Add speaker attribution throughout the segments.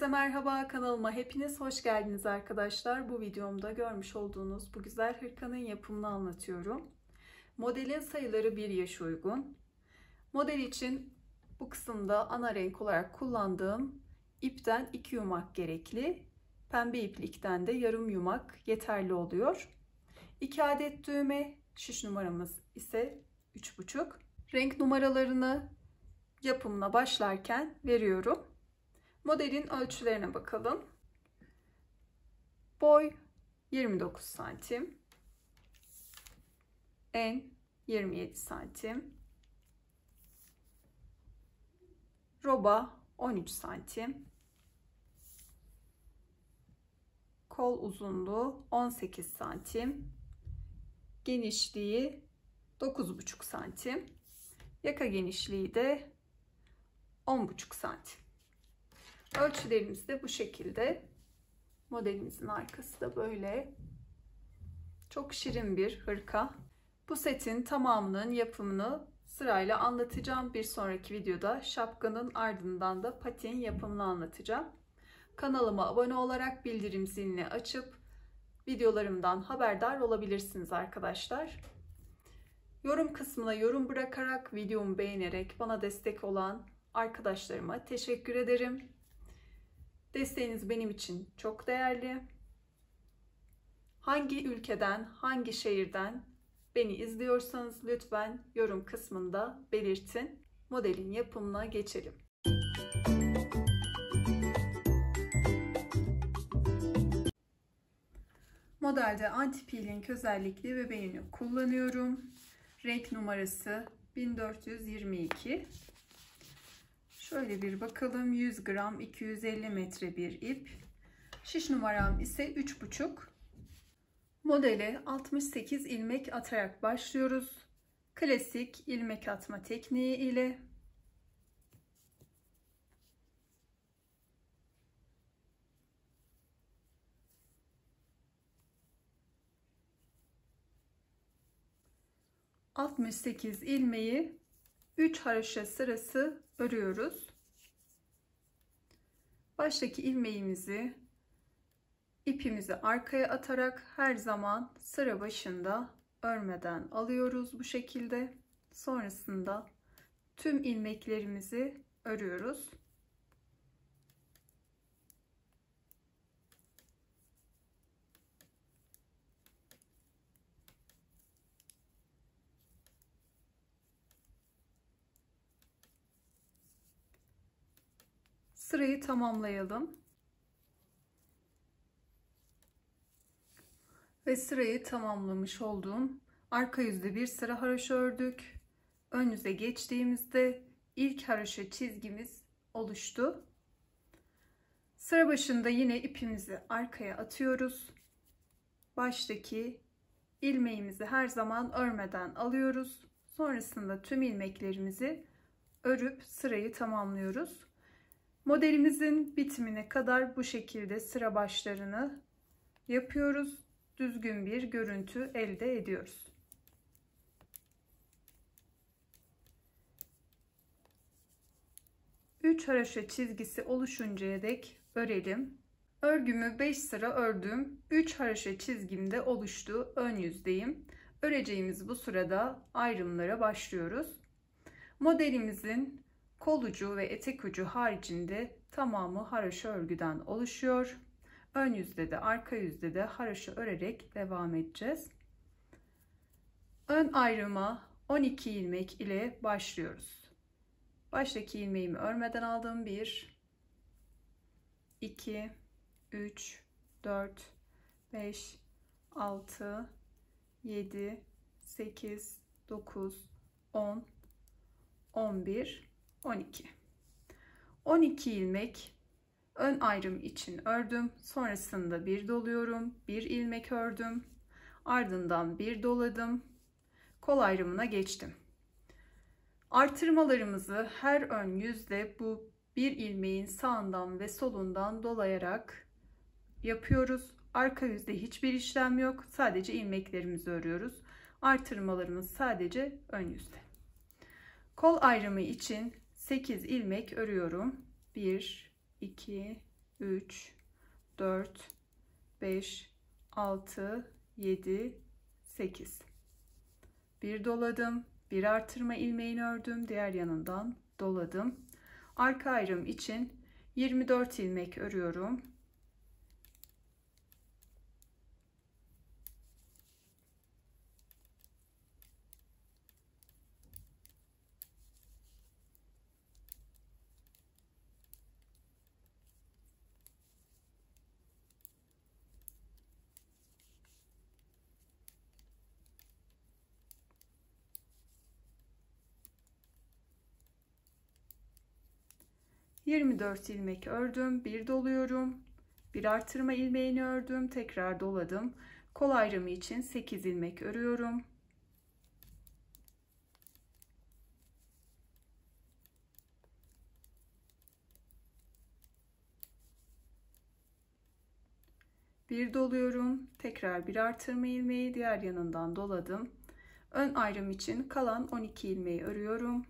Speaker 1: Herkese merhaba kanalıma hepiniz hoş geldiniz arkadaşlar. Bu videomda görmüş olduğunuz bu güzel hırkanın yapımını anlatıyorum. Modelin sayıları bir yaş uygun. Model için bu kısımda ana renk olarak kullandığım ipten 2 yumak gerekli. Pembe iplikten de yarım yumak yeterli oluyor. 2 adet düğme, şiş numaramız ise 3,5. Renk numaralarını yapımına başlarken veriyorum. Modelin ölçülerine bakalım. Boy 29 santim. En 27 santim. Roba 13 santim. Kol uzunluğu 18 santim. Genişliği 9,5 santim. Yaka genişliği de 10,5 santim. Ölçülerimiz de bu şekilde. Modelimizin arkası da böyle. Çok şirin bir hırka. Bu setin tamamının yapımını sırayla anlatacağım. Bir sonraki videoda şapkanın ardından da patin yapımını anlatacağım. Kanalıma abone olarak bildirim zilini açıp videolarımdan haberdar olabilirsiniz arkadaşlar. Yorum kısmına yorum bırakarak, videomu beğenerek bana destek olan arkadaşlarıma teşekkür ederim. Desteğiniz benim için çok değerli. Hangi ülkeden, hangi şehirden beni izliyorsanız lütfen yorum kısmında belirtin. Modelin yapımına geçelim. Modelde anti peeling özellikli ve beğeni kullanıyorum. Renk numarası 1422. Şöyle bir bakalım. 100 gram 250 metre bir ip. Şiş numaram ise 3,5. Modele 68 ilmek atarak başlıyoruz. Klasik ilmek atma tekniği ile Altmış sekiz ilmeği 3 haroşa sırası örüyoruz. Baştaki ilmeğimizi ipimizi arkaya atarak her zaman sıra başında örmeden alıyoruz bu şekilde. Sonrasında tüm ilmeklerimizi örüyoruz. Sırayı tamamlayalım. Ve sırayı tamamlamış olduğum arka yüzde bir sıra haroşa ördük. Ön yüze geçtiğimizde ilk haroşa çizgimiz oluştu. Sıra başında yine ipimizi arkaya atıyoruz. Baştaki ilmeğimizi her zaman örmeden alıyoruz. Sonrasında tüm ilmeklerimizi örüp sırayı tamamlıyoruz. Modelimizin bitimine kadar bu şekilde sıra başlarını yapıyoruz. Düzgün bir görüntü elde ediyoruz. Üç haraşa çizgisi oluşuncaya dek örelim. Örgümü 5 sıra ördüm. 3 haraşa çizgimde oluştu. Ön yüzdeyim. Öreceğimiz bu sırada ayrımlara başlıyoruz. Modelimizin Kol ucu ve etek ucu haricinde tamamı haraşo örgüden oluşuyor. Ön yüzde de arka yüzde de haraşo örerek devam edeceğiz. Ön ayrıma 12 ilmek ile başlıyoruz. Baştaki ilmeğimi örmeden aldım. 1 2 3 4 5 6 7 8 9 10 11 12. 12 ilmek ön ayrım için ördüm. Sonrasında bir doluyorum. Bir ilmek ördüm. Ardından bir doladım. Kol ayrımına geçtim. Artırmalarımızı her ön yüzde bu bir ilmeğin sağından ve solundan dolayarak yapıyoruz. Arka yüzde hiçbir işlem yok. Sadece ilmeklerimizi örüyoruz. Artırmalarımız sadece ön yüzde. Kol ayrımı için 8 ilmek örüyorum. 1 2 3 4 5 6 7 8 bir doladım. Bir artırma ilmeğini ördüm. Diğer yanından doladım. Arka ayrım için 24 ilmek örüyorum 24 ilmek ördüm bir doluyorum. Bir artırma ilmeğini ördüm tekrar doladım. Kol ayrımı için 8 ilmek örüyorum. Bir doluyorum tekrar bir artırma ilmeği diğer yanından doladım. Ön ayrım için kalan 12 ilmeği örüyorum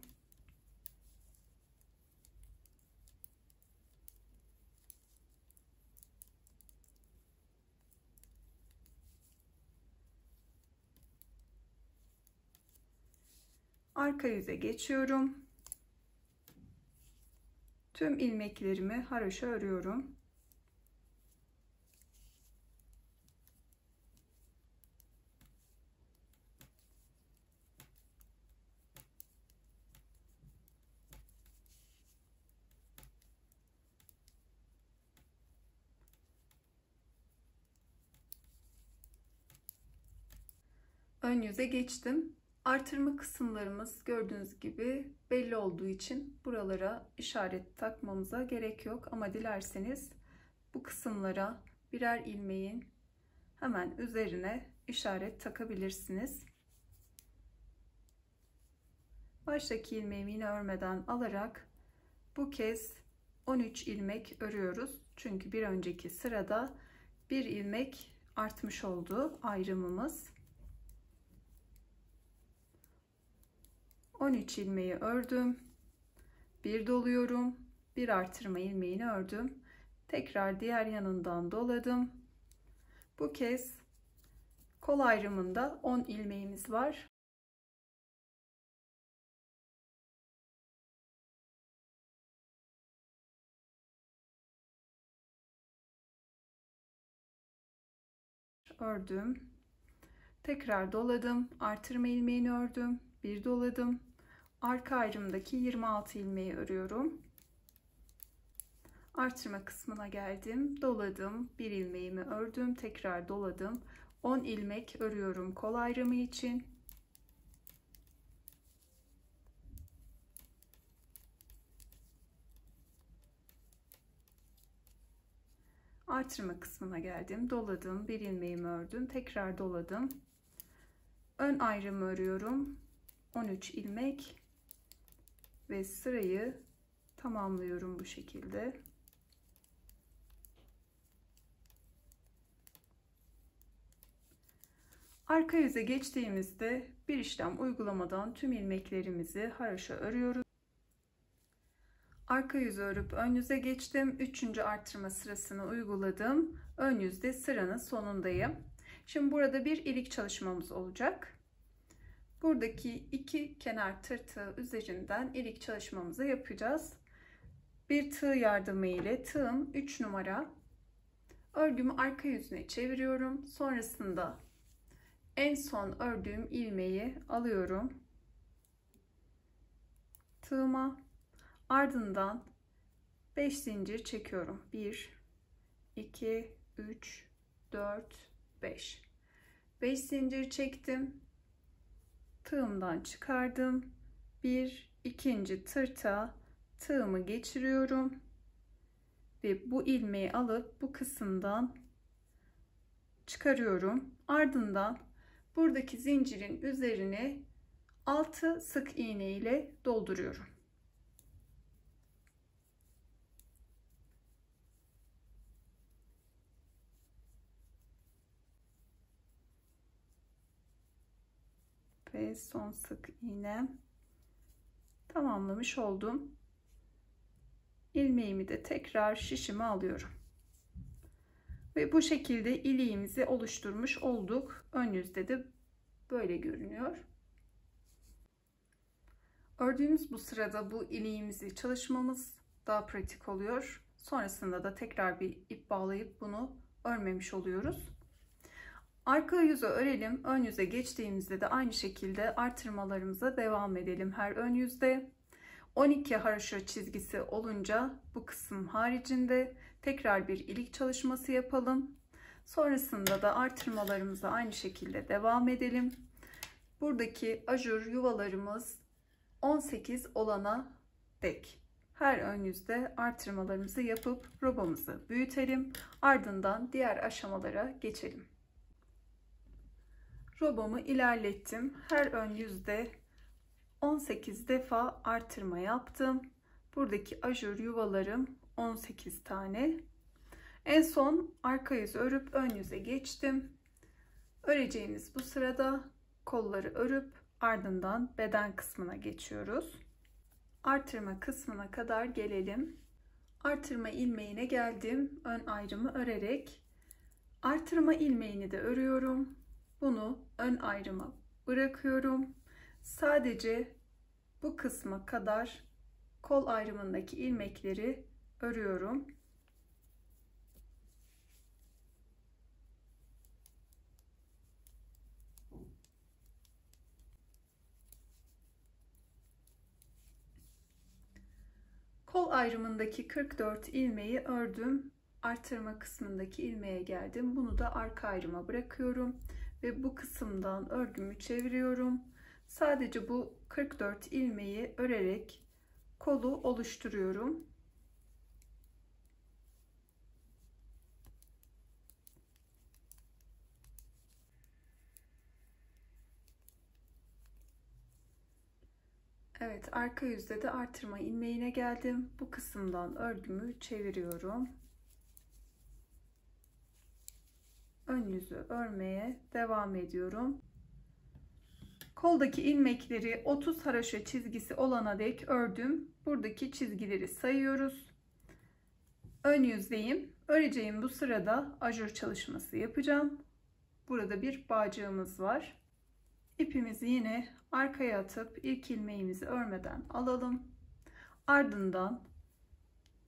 Speaker 1: arka yüze geçiyorum. Tüm ilmeklerimi haroşa örüyorum. Ön yüze geçtim. Artırma kısımlarımız gördüğünüz gibi belli olduğu için buralara işaret takmamıza gerek yok. Ama dilerseniz bu kısımlara birer ilmeğin hemen üzerine işaret takabilirsiniz. Baştaki ilmeğimi yine örmeden alarak bu kez 13 ilmek örüyoruz. Çünkü bir önceki sırada bir ilmek artmış oldu ayrımımız. 13 ilmeği ördüm. Bir doluyorum. Bir artırma ilmeğini ördüm. Tekrar diğer yanından doladım. Bu kez kol ayrımında 10 ilmeğimiz var. ördüm. Tekrar doladım. Artırma ilmeğini ördüm. Bir doladım arka ayrımdaki 26 ilmeği örüyorum. Artırma kısmına geldim. Doladım. Bir ilmeğimi ördüm. Tekrar doladım. 10 ilmek örüyorum kol ayrımı için. Artırma kısmına geldim. Doladım. Bir ilmeğimi ördüm. Tekrar doladım. Ön ayrımı örüyorum. 13 ilmek ve sırayı tamamlıyorum bu şekilde. Arka yüze geçtiğimizde bir işlem uygulamadan tüm ilmeklerimizi haroşa örüyoruz. Arka yüzü örüp ön yüze geçtim. Üçüncü arttırma sırasını uyguladım. Ön yüzde sıranın sonundayım. Şimdi burada bir ilik çalışmamız olacak. Buradaki iki kenar tırtığı üzerinden ilik çalışmamızı yapacağız. Bir tığ yardımı ile tığım 3 numara. Örgümü arka yüzüne çeviriyorum. Sonrasında en son ördüğüm ilmeği alıyorum. Tığıma ardından 5 zincir çekiyorum. 1 2 3 4 5 5 zincir çektim tığımdan çıkardım. Bir ikinci tırta tığımı geçiriyorum. Ve bu ilmeği alıp bu kısımdan çıkarıyorum. Ardından buradaki zincirin üzerine 6 sık iğne ile dolduruyorum. Ve son sık iğne tamamlamış oldum. İlmeğimi de tekrar şişime alıyorum. Ve bu şekilde iliğimizi oluşturmuş olduk. Ön yüzde de böyle görünüyor. Ördüğümüz bu sırada bu iliğimizi çalışmamız daha pratik oluyor. Sonrasında da tekrar bir ip bağlayıp bunu örmemiş oluyoruz. Arka yüzü örelim. Ön yüze geçtiğimizde de aynı şekilde artırmalarımıza devam edelim. Her ön yüzde 12 haroşa çizgisi olunca bu kısım haricinde tekrar bir ilik çalışması yapalım. Sonrasında da artırmalarımıza aynı şekilde devam edelim. Buradaki ajur yuvalarımız 18 olana dek. Her ön yüzde artırmalarımızı yapıp robamızı büyütelim. Ardından diğer aşamalara geçelim. Robamı ilerlettim. Her ön yüzde 18 defa artırma yaptım. Buradaki ajur yuvalarım 18 tane. En son arka yüzü örüp ön yüze geçtim. Öreceğimiz bu sırada kolları örüp ardından beden kısmına geçiyoruz. Artırma kısmına kadar gelelim. Artırma ilmeğine geldim. Ön ayrımı örerek artırma ilmeğini de örüyorum. Bunu ön ayrıma bırakıyorum. Sadece bu kısma kadar kol ayrımındaki ilmekleri örüyorum. Kol ayrımındaki 44 ilmeği ördüm. Artırma kısmındaki ilmeğe geldim. Bunu da arka ayrıma bırakıyorum ve bu kısımdan örgümü çeviriyorum. Sadece bu 44 ilmeği örerek kolu oluşturuyorum. Evet arka yüzde de artırma ilmeğine geldim. Bu kısımdan örgümü çeviriyorum. Ön yüzü örmeye devam ediyorum. Koldaki ilmekleri 30 haraşo çizgisi olana dek ördüm. Buradaki çizgileri sayıyoruz. Ön yüzdeyim. Öreceğim bu sırada ajur çalışması yapacağım. Burada bir bağcığımız var. İpimizi yine arkaya atıp ilk ilmeğimizi örmeden alalım. Ardından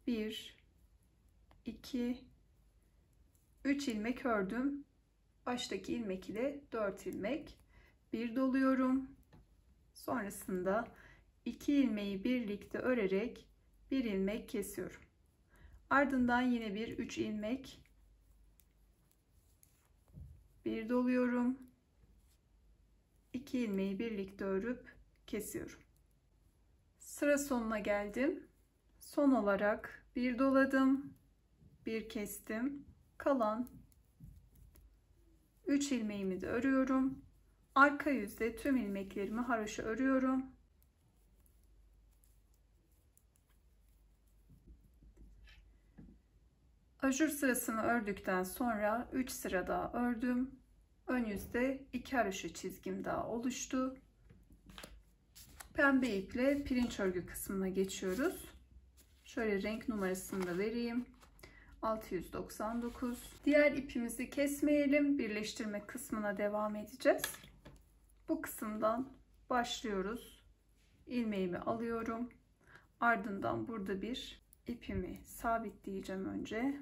Speaker 1: 1 2 3 ilmek ördüm. Baştaki ilmek ile 4 ilmek. Bir doluyorum. Sonrasında 2 ilmeği birlikte örerek bir ilmek kesiyorum. Ardından yine bir 3 ilmek. Bir doluyorum. 2 ilmeği birlikte örüp kesiyorum. Sıra sonuna geldim. Son olarak bir doladım. Bir kestim kalan 3 ilmeğimi de örüyorum. Arka yüzde tüm ilmeklerimi haroşa örüyorum. Ajur sırasını ördükten sonra 3 sıra daha ördüm. Ön yüzde 2 haroşa çizgim daha oluştu. Pembe iple pirinç örgü kısmına geçiyoruz. Şöyle renk numarasını da vereyim. 699. Diğer ipimizi kesmeyelim. Birleştirme kısmına devam edeceğiz. Bu kısımdan başlıyoruz. İlmeğimi alıyorum. Ardından burada bir ipimi sabitleyeceğim önce.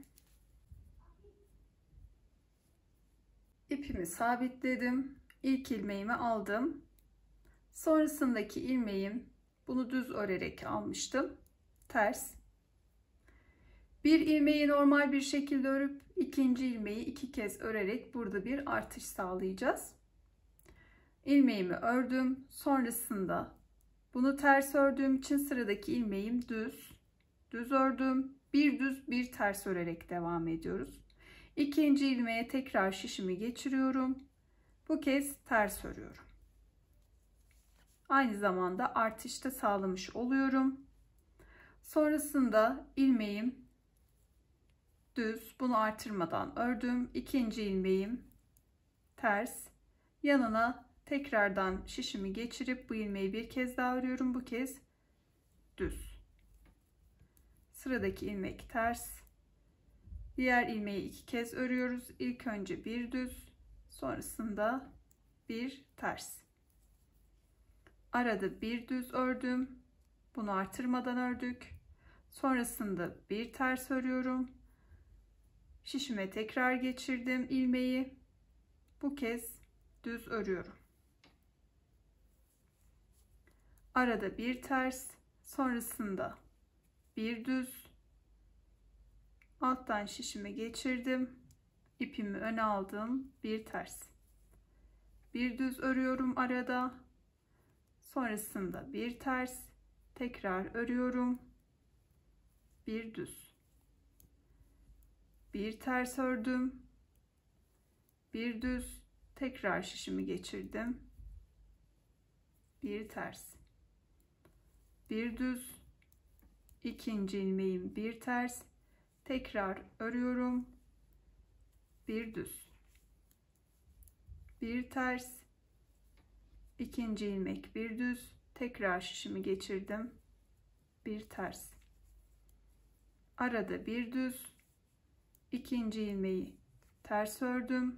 Speaker 1: İpimi sabitledim. İlk ilmeğimi aldım. Sonrasındaki ilmeğim bunu düz örerek almıştım. Ters bir ilmeği normal bir şekilde örüp ikinci ilmeği iki kez örerek burada bir artış sağlayacağız. İlmeğimi ördüm. Sonrasında bunu ters ördüğüm için sıradaki ilmeğim düz. Düz ördüm. Bir düz bir ters örerek devam ediyoruz. İkinci ilmeğe tekrar şişimi geçiriyorum. Bu kez ters örüyorum. Aynı zamanda artışta sağlamış oluyorum. Sonrasında ilmeğim düz bunu artırmadan ördüm. İkinci ilmeğim ters. Yanına tekrardan şişimi geçirip bu ilmeği bir kez daha örüyorum. Bu kez düz. Sıradaki ilmek ters. Diğer ilmeği iki kez örüyoruz. İlk önce bir düz, sonrasında bir ters. Arada bir düz ördüm. Bunu artırmadan ördük. Sonrasında bir ters örüyorum. Şişime tekrar geçirdim ilmeği. Bu kez düz örüyorum. Arada bir ters, sonrasında bir düz alttan şişime geçirdim. ipimi öne aldım. Bir ters. Bir düz örüyorum arada. Sonrasında bir ters. Tekrar örüyorum. Bir düz. Bir ters ördüm. Bir düz. Tekrar şişimi geçirdim. Bir ters. Bir düz. ikinci ilmeğim bir ters tekrar örüyorum bir düz bir ters ikinci ilmek bir düz tekrar şişimi geçirdim bir ters arada bir düz ikinci ilmeği ters ördüm.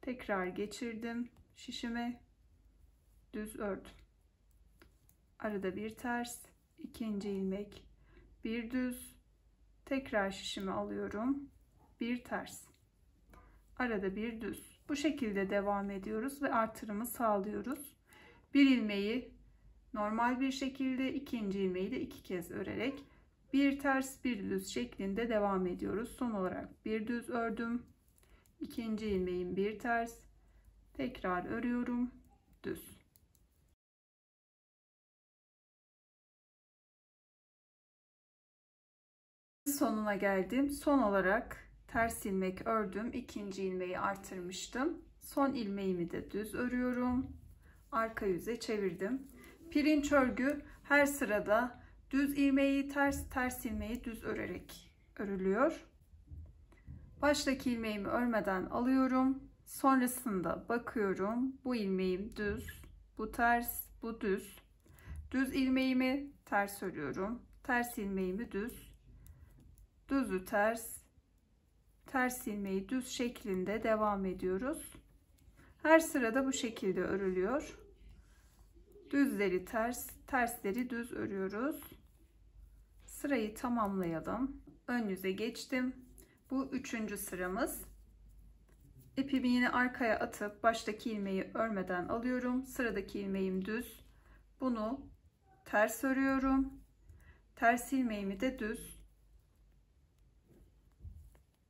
Speaker 1: Tekrar geçirdim şişime. Düz ördüm. Arada bir ters ikinci ilmek bir düz. Tekrar şişimi alıyorum bir ters. Arada bir düz. Bu şekilde devam ediyoruz ve artırımı sağlıyoruz. Bir ilmeği normal bir şekilde ikinci ilmeği de iki kez örerek bir ters bir düz şeklinde devam ediyoruz son olarak bir düz ördüm ikinci ilmeğim bir ters tekrar örüyorum düz sonuna geldim. Son olarak ters ilmek ördüm. ikinci ilmeği artırmıştım. Son ilmeğimi de düz örüyorum. Arka yüze çevirdim. Pirinç örgü her sırada düz ilmeği ters, ters ilmeği düz örerek örülüyor. Baştaki ilmeğimi örmeden alıyorum. Sonrasında bakıyorum. Bu ilmeğim düz, bu ters, bu düz. Düz ilmeğimi ters örüyorum. Ters ilmeğimi düz, düzü ters ters ilmeği düz şeklinde devam ediyoruz. Her sırada bu şekilde örülüyor. Düzleri ters, tersleri düz örüyoruz. Sırayı tamamlayalım. Ön yüze geçtim. Bu üçüncü sıramız. İpimi yine arkaya atıp baştaki ilmeği örmeden alıyorum. Sıradaki ilmeğim düz. Bunu ters örüyorum. Ters ilmeğimi de düz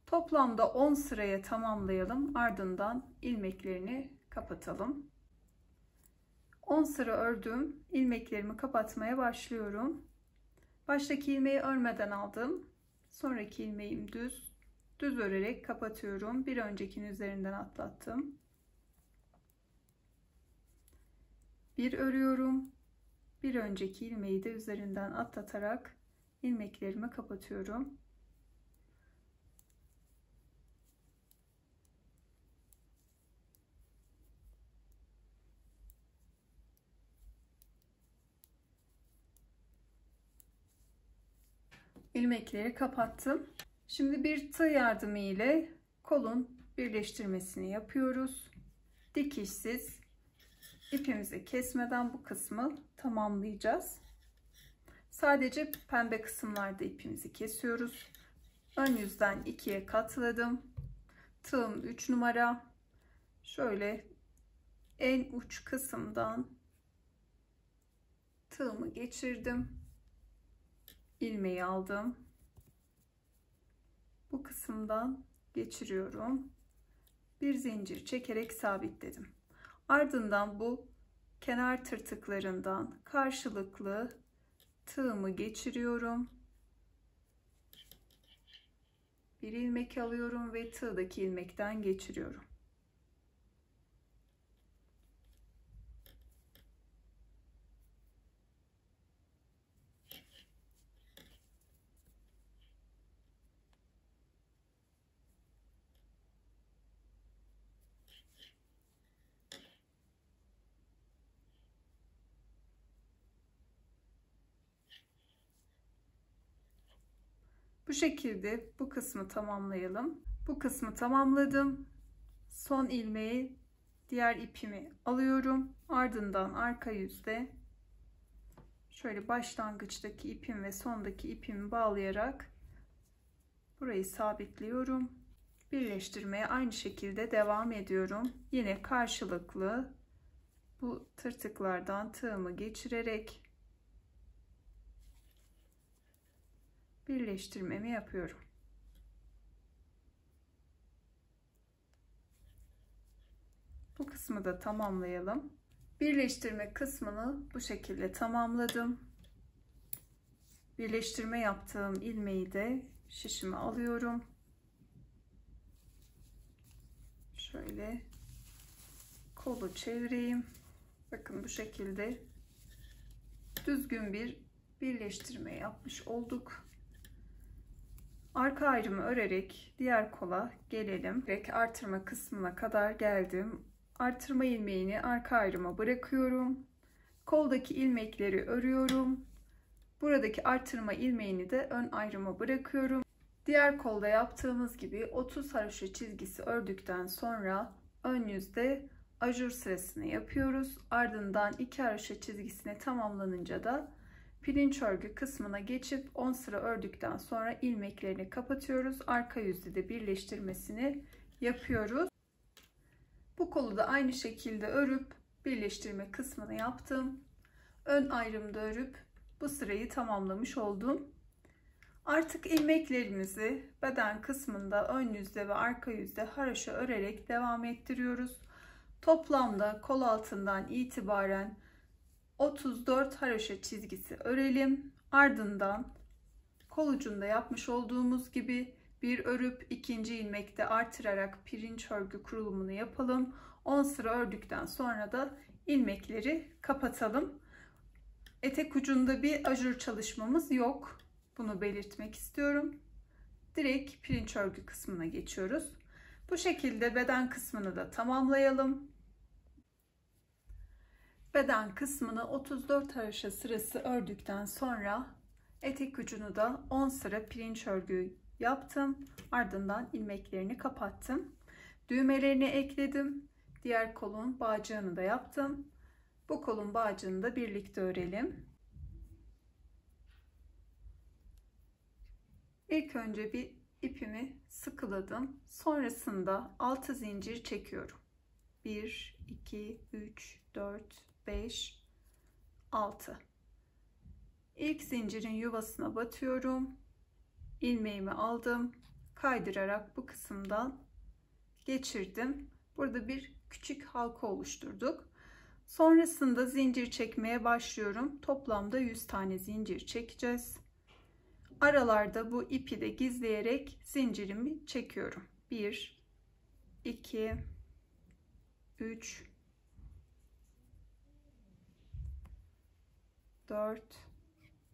Speaker 1: Toplamda 10 sıraya tamamlayalım. Ardından ilmeklerini kapatalım. 10 sıra ördüm. ilmeklerimi kapatmaya başlıyorum. Baştaki ilmeği örmeden aldım. Sonraki ilmeğim düz. Düz örerek kapatıyorum. Bir öncekinin üzerinden atlattım. Bir örüyorum. Bir önceki ilmeği de üzerinden atlatarak ilmeklerimi kapatıyorum. İlmekleri kapattım. Şimdi bir tığ yardımı ile kolun birleştirmesini yapıyoruz. Dikişsiz ipimizi kesmeden bu kısmı tamamlayacağız. Sadece pembe kısımlarda ipimizi kesiyoruz. Ön yüzden ikiye katladım. Tığım 3 numara. Şöyle en uç kısımdan tığımı geçirdim ilmeği aldım. Bu kısımdan geçiriyorum. Bir zincir çekerek sabitledim. Ardından bu kenar tırtıklarından karşılıklı tığımı geçiriyorum. Bir ilmek alıyorum ve tığdaki ilmekten geçiriyorum. Bu şekilde bu kısmı tamamlayalım. Bu kısmı tamamladım. Son ilmeği diğer ipimi alıyorum. Ardından arka yüzde şöyle başlangıçtaki ipim ve sondaki ipimi bağlayarak burayı sabitliyorum. Birleştirmeye aynı şekilde devam ediyorum. Yine karşılıklı bu tırtıklardan tığımı geçirerek birleştirmemi yapıyorum. Bu kısmı da tamamlayalım. Birleştirme kısmını bu şekilde tamamladım. Birleştirme yaptığım ilmeği de şişime alıyorum. Şöyle kolu çevireyim. Bakın bu şekilde düzgün bir birleştirme yapmış olduk. Arka ayrımı örerek diğer kola gelelim. Direkt artırma kısmına kadar geldim. Artırma ilmeğini arka ayrıma bırakıyorum. Koldaki ilmekleri örüyorum. Buradaki artırma ilmeğini de ön ayrıma bırakıyorum. Diğer kolda yaptığımız gibi 30 haroşa çizgisi ördükten sonra ön yüzde ajur sırasını yapıyoruz. Ardından 2 haroşa çizgisine tamamlanınca da pirinç örgü kısmına geçip 10 sıra ördükten sonra ilmeklerini kapatıyoruz. Arka yüzde de birleştirmesini yapıyoruz. Bu kolu da aynı şekilde örüp birleştirme kısmını yaptım. Ön ayrımda örüp bu sırayı tamamlamış oldum. Artık ilmeklerimizi beden kısmında ön yüzde ve arka yüzde haraşa örerek devam ettiriyoruz. Toplamda kol altından itibaren 34 haraşa çizgisi örelim. Ardından kol ucunda yapmış olduğumuz gibi bir örüp ikinci ilmekte artırarak pirinç örgü kurulumunu yapalım. 10 sıra ördükten sonra da ilmekleri kapatalım. Etek ucunda bir ajur çalışmamız yok. Bunu belirtmek istiyorum. Direkt pirinç örgü kısmına geçiyoruz. Bu şekilde beden kısmını da tamamlayalım. Beden kısmını 34 haroşa sırası ördükten sonra etek ucunu da 10 sıra pirinç örgü yaptım. Ardından ilmeklerini kapattım. Düğmelerini ekledim. Diğer kolun bağcığını da yaptım. Bu kolun bağcığını da birlikte örelim. İlk önce bir ipimi sıkıladım. Sonrasında 6 zincir çekiyorum. 1, 2, 3, 4, 5, 6. İlk zincirin yuvasına batıyorum. İlmeğimi aldım. Kaydırarak bu kısımdan geçirdim. Burada bir küçük halka oluşturduk. Sonrasında zincir çekmeye başlıyorum. Toplamda 100 tane zincir çekeceğiz. Aralarda bu ipi de gizleyerek zincirimi çekiyorum. 1 2 3 4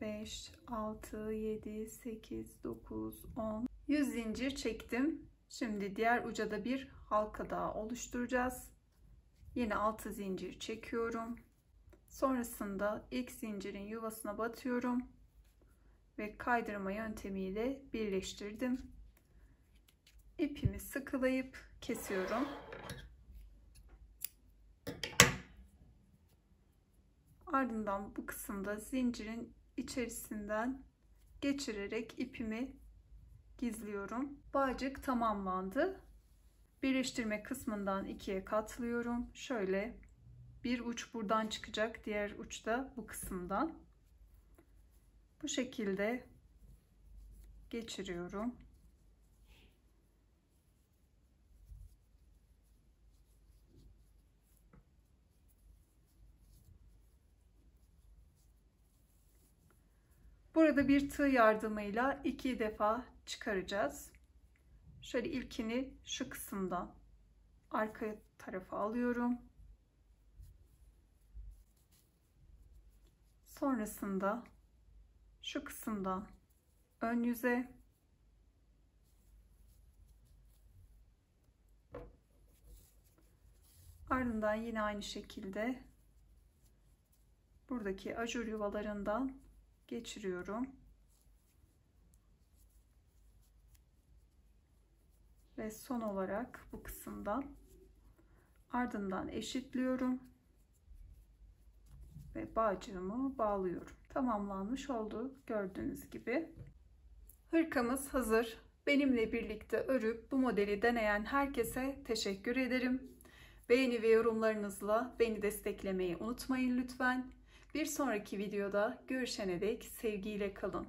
Speaker 1: 5 6 7 8 9 10 100 zincir çektim. Şimdi diğer uca da bir halka daha oluşturacağız. Yine 6 zincir çekiyorum. Sonrasında ilk zincirin yuvasına batıyorum ve kaydırma yöntemiyle birleştirdim. İpimi sıkılayıp kesiyorum. Ardından bu kısımda zincirin içerisinden geçirerek ipimi gizliyorum. Bağcık tamamlandı. Birleştirme kısmından ikiye katlıyorum. Şöyle bir uç buradan çıkacak, diğer uç da bu kısımdan. Bu şekilde geçiriyorum. Burada bir tığ yardımıyla iki defa çıkaracağız. Şöyle ilkini şu kısımdan arka tarafa alıyorum. Sonrasında şu kısımdan ön yüze ardından yine aynı şekilde buradaki ajur yuvalarından geçiriyorum. Ve son olarak bu kısımdan ardından eşitliyorum ve bağcığımı bağlıyorum. Tamamlanmış oldu gördüğünüz gibi. Hırkamız hazır. Benimle birlikte örüp bu modeli deneyen herkese teşekkür ederim. Beğeni ve yorumlarınızla beni desteklemeyi unutmayın lütfen. Bir sonraki videoda görüşene dek sevgiyle kalın.